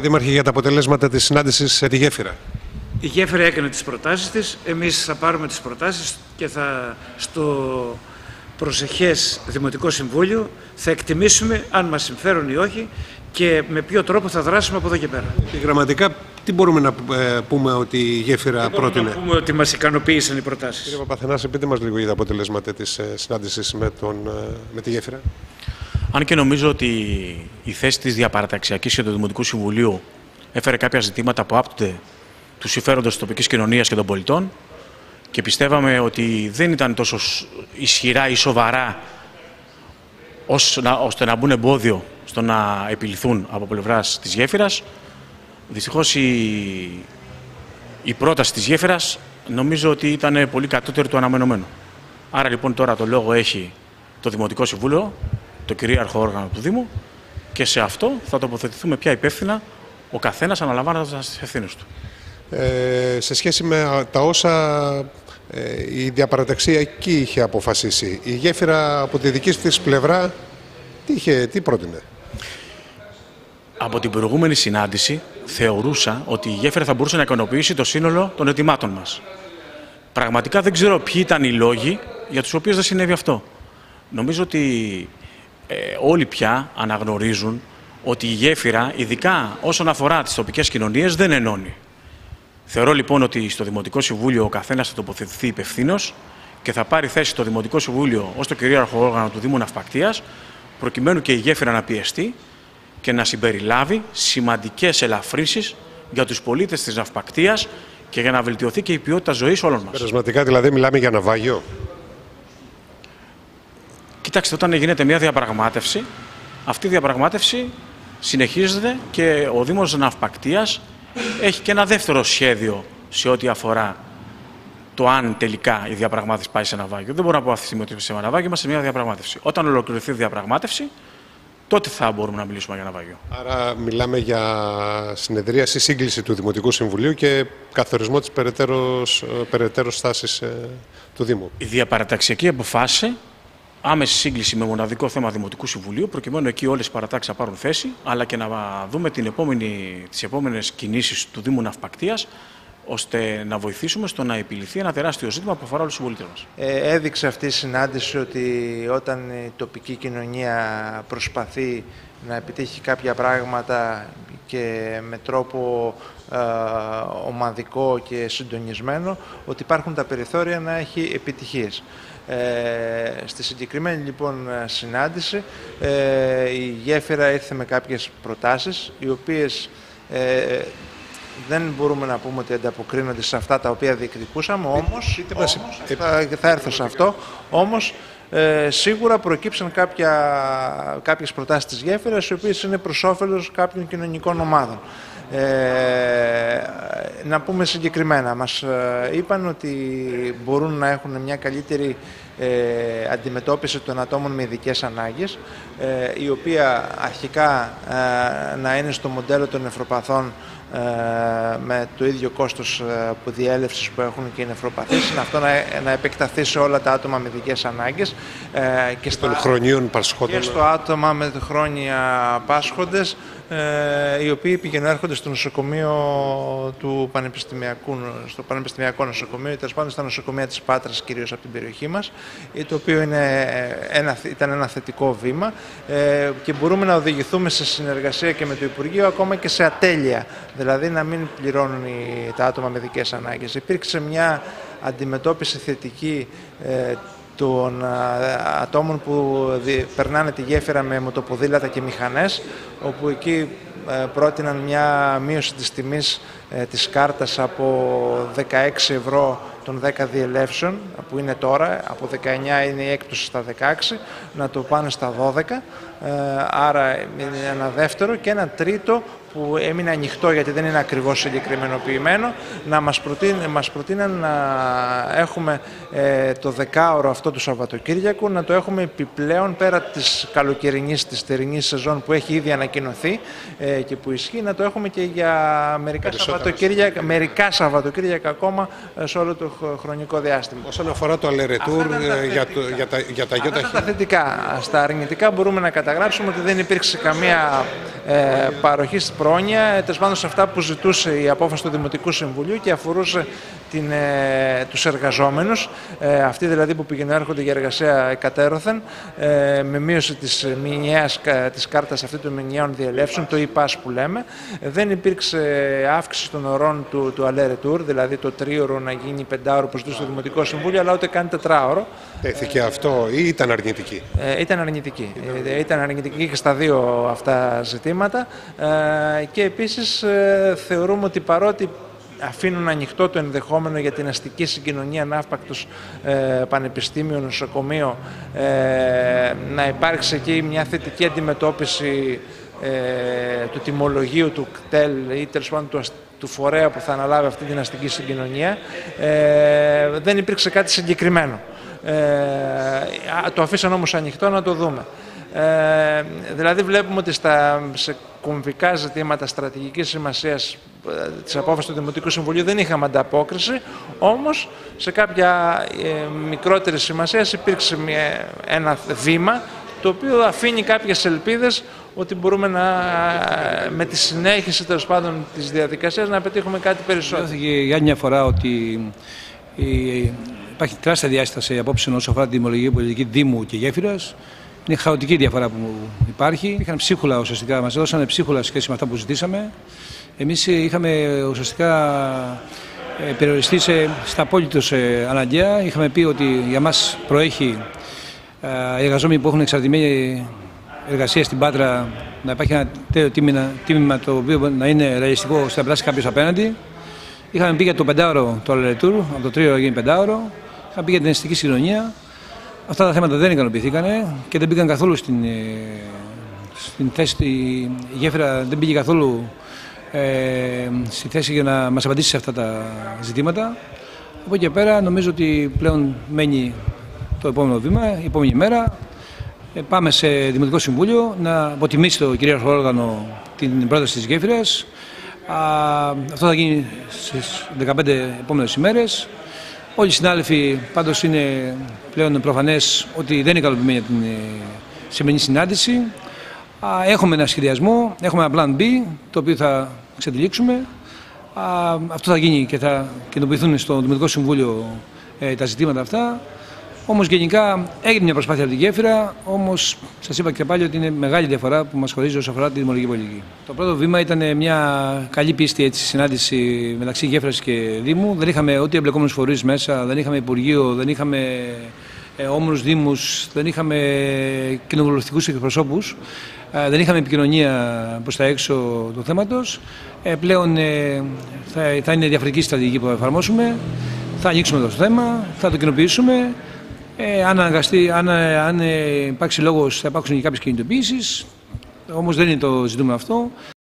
Κύριε Δήμαρχε, για τα αποτελέσματα της συνάντησης σε τη γέφυρα. Η γέφυρα έκανε τις προτάσεις της, εμείς θα πάρουμε τις προτάσεις και θα στο προσεχές Δημοτικό Συμβούλιο θα εκτιμήσουμε αν μας συμφέρουν ή όχι και με ποιο τρόπο θα δράσουμε από εδώ και πέρα. Γραμματικά, τι μπορούμε να ε, πούμε ότι η γέφυρα πρότεινε; Να πούμε ότι μας ικανοποίησαν οι προτάσεις. Κύριε Παπαθανάση, πείτε μας λίγο για τα αποτελέσματα της ε, συνάντησης με, τον, ε, με τη γέφυρα. Αν και νομίζω ότι η θέση της διαπαραταξιακής και του Δημοτικού Συμβουλίου έφερε κάποια ζητήματα που άπτονται του συμφέροντος της τοπικής κοινωνίας και των πολιτών και πιστεύαμε ότι δεν ήταν τόσο ισχυρά ή σοβαρά ώστε να μπουν εμπόδιο στο να επιληθούν από πλευράς της γέφυρας. Δυστυχώς η, η πρόταση της γέφυρας νομίζω ότι ήταν πολύ κατώτερη του αναμενωμένου. Άρα λοιπόν τώρα το λόγο έχει το Δημοτικό Συμβούλιο, το κυρίαρχο όργανο του Δήμου και σε αυτό θα τοποθετηθούμε πια υπεύθυνα ο καθένας αναλαμβάνοντας τις ευθύνες του. Ε, σε σχέση με τα όσα ε, η διαπαραταξία εκεί είχε αποφασίσει, η γέφυρα από τη δική της πλευρά τι, είχε, τι πρότεινε; Από την προηγούμενη συνάντηση θεωρούσα ότι η γέφυρα θα μπορούσε να ικανοποιήσει το σύνολο των ετοιμάτων μας. Πραγματικά δεν ξέρω ποιοι ήταν οι λόγοι για τους οποίους δεν συνέβη αυτό. Νομίζω ότι ε, όλοι πια αναγνωρίζουν ότι η γέφυρα, ειδικά όσον αφορά τις τοπικές κοινωνίες, δεν ενώνει. Θεωρώ λοιπόν ότι στο Δημοτικό Συμβούλιο ο καθένας θα τοποθετηθεί υπευθύνος και θα πάρει θέση το Δημοτικό Συμβούλιο ως το κυρίαρχο όργανο του Δήμου Ναυπακτίας, προκειμένου και η γέφυρα να πιεστεί και να συμπεριλάβει σημαντικές ελαφρύσεις για τους πολίτες της ναυπακτίας και για να βελτιωθεί και η ποιότητα ζωής όλων μας. Περασματικά δηλαδή μιλάμε για ναυάγιο. Κοιτάξτε, όταν γίνεται μια διαπραγμάτευση, αυτή η διαπραγμάτευση συνεχίζεται και ο Δήμος Ναυπακτίας έχει και ένα δεύτερο σχέδιο σε ό,τι αφορά το αν τελικά η διαπραγμάτευση πάει σε ναυάγιο. Δεν μπορώ να πω αυτή τη στιγμή ότι σε ένα ναυάγιο, είμαστε σε μια διαπραγμάτευση. Όταν ολοκληρωθεί η διαπραγμάτευση, τότε θα μπορούμε να μιλήσουμε για ναυάγιο. Άρα μιλάμε για συνεδρίαση, σύγκληση του Δημοτικού Συμβουλίου και καθορισμό της περαιτέρω, περαιτέρω στάσης ε, του Δήμου. Η διαπαραταξιακή αποφάσισε άμεση σύγκληση με μοναδικό θέμα Δημοτικού Συμβουλίου, προκειμένου εκεί όλες οι παρατάξεις να πάρουν θέση, αλλά και να δούμε την επόμενη, τις επόμενες κινήσεις του Δήμου Ναυπακτίας, ώστε να βοηθήσουμε στο να επιληθεί ένα τεράστιο ζήτημα που αφορά όλους τους πολίτες μας. Ε, έδειξε αυτή η συνάντηση ότι όταν η τοπική κοινωνία προσπαθεί να επιτύχει κάποια πράγματα και με τρόπο ε, ομαδικό και συντονισμένο, ότι υπάρχουν τα περιθώρια να έχει επιτυχίες. Ε, στη συγκεκριμένη λοιπόν συνάντηση ε, η γέφυρα ήρθε με κάποιες προτάσεις οι οποίες ε, δεν μπορούμε να πούμε ότι ανταποκρίνονται σε αυτά τα οποία διεκδικούσαμε, όμως, όμως θα, θα έρθω σε αυτό, όμως ε, σίγουρα προκύψαν κάποια, κάποιες προτάσεις της γέφυρας οι οποίες είναι προς όφελος κάποιων κοινωνικών ομάδων. Ε, να πούμε συγκεκριμένα, μας ε, είπαν ότι μπορούν να έχουν μια καλύτερη ε, αντιμετώπιση των ατόμων με ειδικές ανάγκες, ε, η οποία αρχικά να είναι στο μοντέλο των νεφροπαθών με το ίδιο κόστος που διέλευσης που έχουν και οι νεφροπαθείς, αυτό να, να επεκταθεί σε όλα τα άτομα με ειδικές ανάγκες και, στα, χρονίων και στο άτομα με χρόνια πάσχοντες ε, οι οποίοι πηγαίνουν έρχονται στο νοσοκομείο του Πανεπιστημιακού, στο Πανεπιστημιακό Νοσοκομείο, τέλος πάντων στα νοσοκομεία της Πάτρας, κυρίως από την περιοχή μας, ε, το οποίο είναι ένα, ήταν ένα θετικό βήμα ε, και μπορούμε να οδηγηθούμε σε συνεργασία και με το Υπουργείο ακόμα και σε ατέλεια, δηλαδή να μην πληρώνουν οι, τα άτομα με δικές ανάγκες. Υπήρξε μια αντιμετώπιση θετική ε, των ατόμων που περνάνε τη γέφυρα με μοτοποδήλατα και μηχανές, όπου εκεί ε, πρότειναν μια μείωση της τιμής ε, της κάρτας από 16 ευρώ των 10 διελεύσεων που είναι τώρα, από 19 είναι η έκπτωση στα 16, να το πάνε στα 12, ε, άρα είναι ένα δεύτερο και ένα τρίτο που έμεινε ανοιχτό γιατί δεν είναι ακριβώς συγκεκριμενοποιημένο, να μας, προτείνει, μας προτείναν να έχουμε ε, το δεκάωρο αυτό του Σαββατοκύριακου, να το έχουμε επιπλέον πέρα της καλοκαιρινής, της θερινής σεζόν που έχει ήδη ανακοινωθεί ε, και που ισχύει, να το έχουμε και για μερικά Σαββατοκύριακα, μερικά Σαββατοκύριακα ακόμα ε, σε όλο το χρονικό διάστημα. Όσον αφορά το αλερετούρ για, το, για τα, για τα τα θετικά. Στα αρνητικά μπορούμε να καταγράψουμε ότι δεν υπήρξε καμία ε, παροχής πρόνοια, ε, τέλος πάντων σε αυτά που ζητούσε η απόφαση του Δημοτικού Συμβουλίου και αφορούσε την, ε, τους εργαζόμενους, ε, αυτοί δηλαδή που πηγαίνουν έρχονται για εργασία εκατέρωθεν, ε, με μείωση της, μηνιαίας, της κάρτας αυτή των μηνιαίων διελεύσεων, το e που λέμε. Δεν υπήρξε αύξηση των ωρών του, του Alert δηλαδή το τρίωρο να γίνει πεντάωρο που ζητούσε το Δημοτικό Συμβούλιο, αλλά ούτε καν τετράωρο. Τέθηκε αυτό ή ήταν αρνητική; Ε, ήταν αρνητική. Ε, ήταν αρνητική και στα δύο αυτά ζητήματα. Ε, και επίσης ε, θεωρούμε ότι παρότι αφήνουν ανοιχτό το ενδεχόμενο για την αστική συγκοινωνία ναύπακτος ε, πανεπιστήμιο, νοσοκομείο, ε, να υπάρξει εκεί μια θετική αντιμετώπιση ε, του τιμολογίου του κτέλ ή τέλος πάντων του, του φορέα που θα αναλάβει αυτή την αστική συγκοινωνία, ε, δεν υπήρξε κάτι συγκεκριμένο. Ε, το αφήσαν όμως ανοιχτό να το δούμε. Ε, δηλαδή βλέπουμε ότι στα, σε κομβικά ζητήματα στρατηγικής σημασίας ε, της απόφασης του Δημοτικού Συμβουλίου δεν είχαμε ανταπόκριση, όμως σε κάποια ε, μικρότερη σημασία υπήρξε μια, ένα βήμα το οποίο αφήνει κάποιες ελπίδες ότι μπορούμε να, με τη συνέχιση τέλος πάντων της διαδικασίας να πετύχουμε κάτι περισσότερο. Δόθηκε για μια φορά ότι υπάρχει τεράστια διάσταση απόψε όσο αφορά τη δημολογική πολιτική Δήμου και Γέφυρας. Είναι χαοτική διαφορά που υπάρχει. Είχαν ψίχουλα ουσιαστικά, μας έδωσαν ψίχουλα σχέση με αυτά που ζητήσαμε. Εμείς είχαμε ουσιαστικά ε, περιοριστεί σε, στα απόλυτος ε, αναγκαία. Είχαμε πει ότι για μας προέχει ε, οι εργαζόμενοι που έχουν εξαρτημένη εργασία στην Πάτρα να υπάρχει ένα τέτοιο τίμημα το οποίο να είναι ρεαλιστικό ώστε να περάσει κάποιος απέναντι. Είχαμε πει για το πεντάωρο το Αλερετούρ, από το τρίο γίνει πεντάωρο. Είχαμε πει για την αισθητική συγκοινωνία. Αυτά τα θέματα δεν ικανοποιηθήκαν και δεν πήγαν καθόλου στην, ε, στην θέση. Η γέφυρα δεν πήγε καθόλου ε, στη θέση για να μας απαντήσει σε αυτά τα ζητήματα. Από εκεί και πέρα νομίζω ότι πλέον μένει το επόμενο βήμα, η επόμενη μέρα. Ε, πάμε σε Δημοτικό Συμβούλιο να αποτιμήσει το κυρίαρχο όργανο την πρόταση της γέφυρας. αυτό θα γίνει στις 15 επόμενες ημέρες. Όλοι οι συνάδελφοι πάντως είναι πλέον προφανές ότι δεν είναι ικανοποιημένοι από την ε, σημερινή συνάντηση. Έχουμε ένα σχεδιασμό, έχουμε ένα plan B, το οποίο θα εξαντλήξουμε. Αυτό θα γίνει και θα κοινοποιηθούν στο Δημοτικό Συμβούλιο ε, τα ζητήματα αυτά. Όμως γενικά έγινε μια προσπάθεια από την γέφυρα, όμως σας είπα και πάλι ότι είναι μεγάλη διαφορά που μας χωρίζει όσον αφορά τη δημοτική πολιτική. Το πρώτο βήμα ήταν μια καλή πίστη έτσι, συνάντηση μεταξύ γέφυρας και Δήμου. Δεν είχαμε ούτε εμπλεκόμενους φορείς μέσα, δεν είχαμε Υπουργείο, δεν είχαμε ε, όμορους Δήμους, δεν είχαμε κοινοβουλευτικούς εκπροσώπους. Ε, δεν είχαμε επικοινωνία προς τα έξω του θέματος. Ε, πλέον ε, θα, θα είναι διαφορετική στρατηγική που θα εφαρμόσουμε. Θα ανοίξουμε το θέμα, θα το κοινοποιήσουμε. Ε, αν, αναγκαστεί, αν, αν υπάρξει λόγος θα υπάρξουν και κάποιες κινητοποιήσεις, όμως δεν είναι το ζητούμενο αυτό.